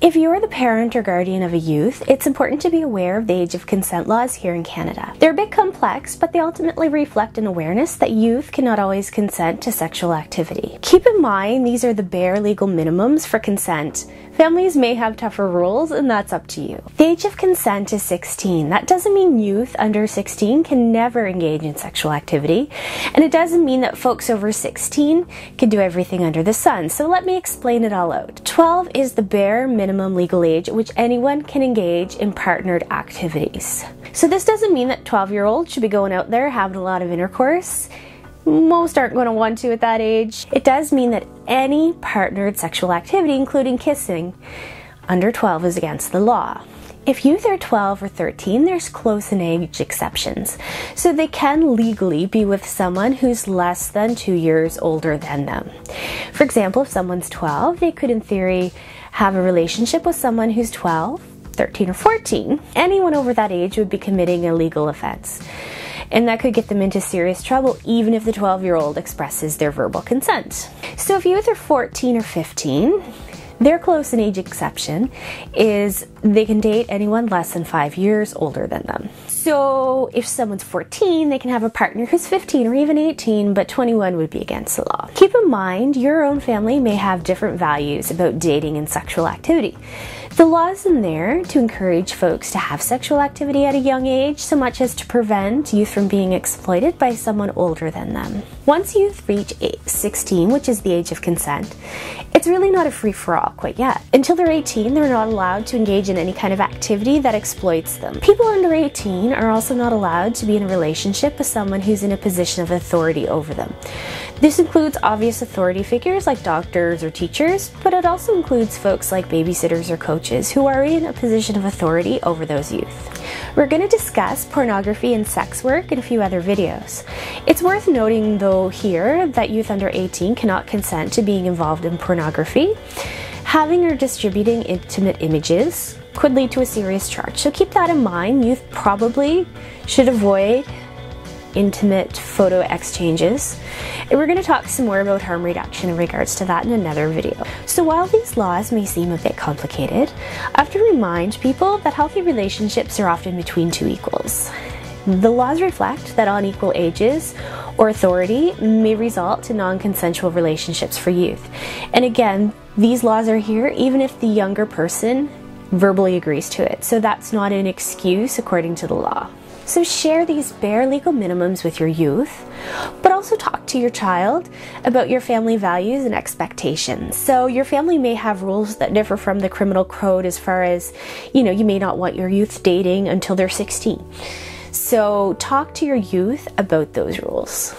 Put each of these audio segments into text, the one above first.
If you're the parent or guardian of a youth, it's important to be aware of the age of consent laws here in Canada. They're a bit complex, but they ultimately reflect an awareness that youth cannot always consent to sexual activity. Keep in mind these are the bare legal minimums for consent. Families may have tougher rules, and that's up to you. The age of consent is 16. That doesn't mean youth under 16 can never engage in sexual activity, and it doesn't mean that folks over 16 can do everything under the sun. So let me explain it all out. 12 is the bare minimum legal age at which anyone can engage in partnered activities. So this doesn't mean that 12 year olds should be going out there having a lot of intercourse. Most aren't going to want to at that age. It does mean that any partnered sexual activity, including kissing, under 12 is against the law. If youth are 12 or 13, there's close in age exceptions. So they can legally be with someone who's less than two years older than them. For example, if someone's 12, they could, in theory, have a relationship with someone who's 12, 13, or 14. Anyone over that age would be committing a legal offense. And that could get them into serious trouble even if the 12 year old expresses their verbal consent. So if you are 14 or 15, their close in age exception is they can date anyone less than five years older than them. So if someone's 14, they can have a partner who's 15 or even 18, but 21 would be against the law. Keep in mind, your own family may have different values about dating and sexual activity. The law is in there to encourage folks to have sexual activity at a young age, so much as to prevent youth from being exploited by someone older than them. Once youth reach 16, which is the age of consent, it's really not a free for all quite yet. Until they're 18, they're not allowed to engage in any kind of activity that exploits them. People under 18 are also not allowed to be in a relationship with someone who's in a position of authority over them. This includes obvious authority figures like doctors or teachers, but it also includes folks like babysitters or coaches who are in a position of authority over those youth. We're going to discuss pornography and sex work in a few other videos. It's worth noting though here that youth under 18 cannot consent to being involved in pornography. Having or distributing intimate images could lead to a serious charge. So keep that in mind. Youth probably should avoid intimate photo exchanges. And we're going to talk some more about harm reduction in regards to that in another video. So while these laws may seem a bit complicated, I have to remind people that healthy relationships are often between two equals. The laws reflect that unequal ages or authority may result in non consensual relationships for youth. And again, these laws are here even if the younger person verbally agrees to it. So that's not an excuse according to the law. So share these bare legal minimums with your youth, but also talk to your child about your family values and expectations. So your family may have rules that differ from the criminal code as far as, you know, you may not want your youth dating until they're 16. So talk to your youth about those rules.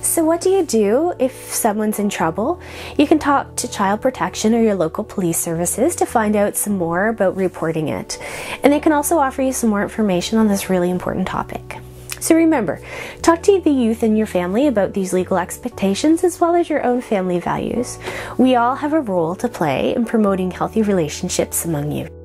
So, what do you do if someone's in trouble? You can talk to Child Protection or your local police services to find out some more about reporting it. And they can also offer you some more information on this really important topic. So remember, talk to the youth in your family about these legal expectations as well as your own family values. We all have a role to play in promoting healthy relationships among you.